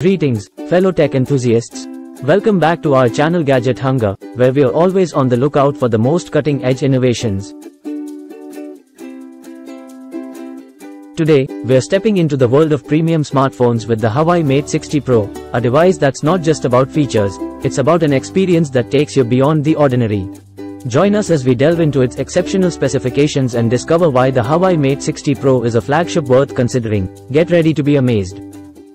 Greetings, fellow tech enthusiasts. Welcome back to our channel Gadget Hunger, where we are always on the lookout for the most cutting edge innovations. Today, we're stepping into the world of premium smartphones with the Huawei Mate 60 Pro, a device that's not just about features, it's about an experience that takes you beyond the ordinary. Join us as we delve into its exceptional specifications and discover why the Huawei Mate 60 Pro is a flagship worth considering. Get ready to be amazed.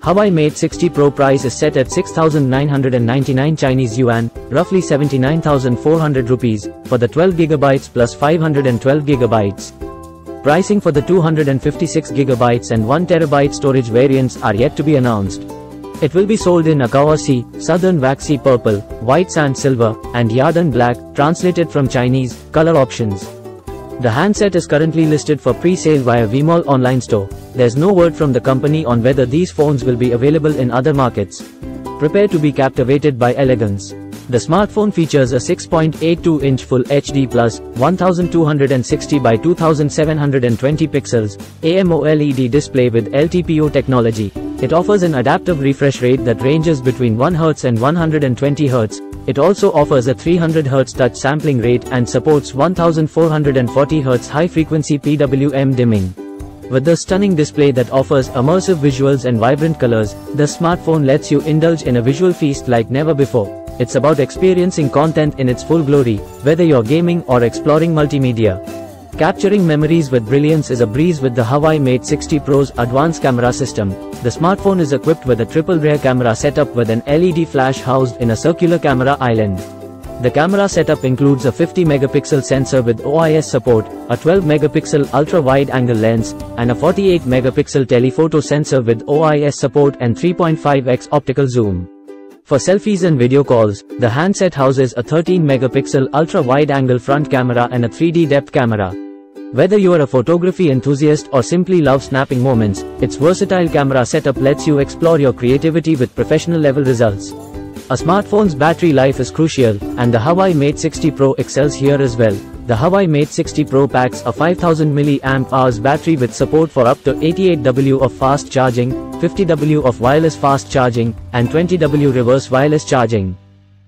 Huawei Mate 60 Pro price is set at 6,999 Chinese yuan, roughly 79,400 rupees, for the 12GB plus 512GB. Pricing for the 256GB and 1TB storage variants are yet to be announced. It will be sold in Aqua Southern Waxy Purple, White Sand Silver, and Yadan Black, translated from Chinese, color options. The handset is currently listed for pre-sale via Vmall online store. There's no word from the company on whether these phones will be available in other markets. Prepare to be captivated by elegance. The smartphone features a 6.82-inch Full HD Plus, 1260 by 2720 pixels, AMOLED display with LTPO technology. It offers an adaptive refresh rate that ranges between 1 Hz and 120 Hz, it also offers a 300 Hz touch sampling rate and supports 1440 Hz high-frequency PWM dimming. With the stunning display that offers immersive visuals and vibrant colors, the smartphone lets you indulge in a visual feast like never before. It's about experiencing content in its full glory, whether you're gaming or exploring multimedia. Capturing memories with brilliance is a breeze with the Huawei Mate 60 Pro's advanced camera system. The smartphone is equipped with a triple rear camera setup with an LED flash housed in a circular camera island. The camera setup includes a 50 megapixel sensor with OIS support, a 12 megapixel ultra-wide angle lens, and a 48 megapixel telephoto sensor with OIS support and 3.5x optical zoom. For selfies and video calls, the handset houses a 13 megapixel ultra-wide angle front camera and a 3D depth camera. Whether you are a photography enthusiast or simply love snapping moments, its versatile camera setup lets you explore your creativity with professional level results. A smartphone's battery life is crucial, and the Huawei Mate 60 Pro excels here as well. The Huawei Mate 60 Pro packs a 5000 mAh battery with support for up to 88W of fast charging, 50W of wireless fast charging, and 20W reverse wireless charging.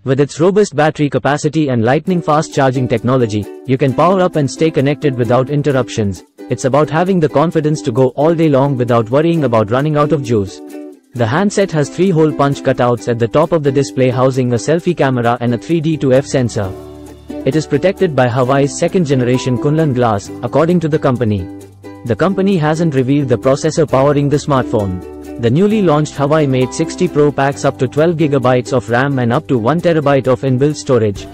With its robust battery capacity and lightning fast charging technology, you can power up and stay connected without interruptions. It's about having the confidence to go all day long without worrying about running out of juice. The handset has three hole punch cutouts at the top of the display housing a selfie camera and a 3D ToF sensor. It is protected by Huawei's second generation Kunlun glass, according to the company. The company hasn't revealed the processor powering the smartphone. The newly launched Huawei Mate 60 Pro packs up to 12GB of RAM and up to 1TB of inbuilt storage.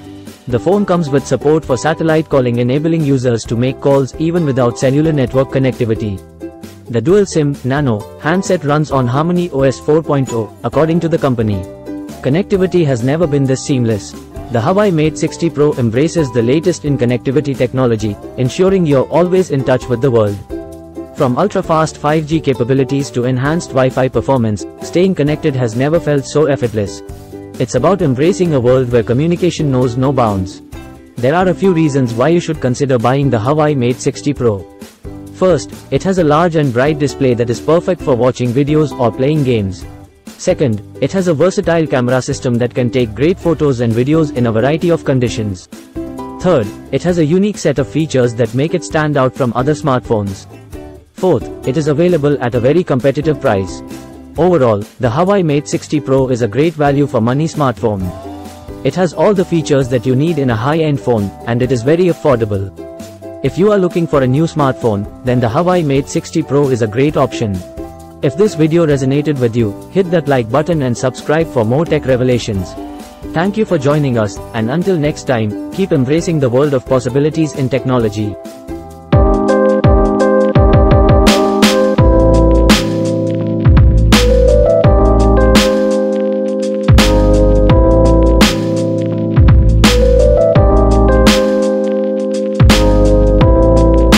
The phone comes with support for satellite calling enabling users to make calls even without cellular network connectivity. The dual SIM Nano handset runs on Harmony OS 4.0, according to the company. Connectivity has never been this seamless. The Huawei Mate 60 Pro embraces the latest in connectivity technology, ensuring you're always in touch with the world. From ultra-fast 5G capabilities to enhanced Wi-Fi performance, staying connected has never felt so effortless. It's about embracing a world where communication knows no bounds. There are a few reasons why you should consider buying the Huawei Mate 60 Pro. First, it has a large and bright display that is perfect for watching videos or playing games. Second, it has a versatile camera system that can take great photos and videos in a variety of conditions. Third, it has a unique set of features that make it stand out from other smartphones. Fourth, it is available at a very competitive price. Overall, the Huawei Mate 60 Pro is a great value for money smartphone. It has all the features that you need in a high-end phone, and it is very affordable. If you are looking for a new smartphone, then the Huawei Mate 60 Pro is a great option. If this video resonated with you, hit that like button and subscribe for more tech revelations. Thank you for joining us, and until next time, keep embracing the world of possibilities in technology.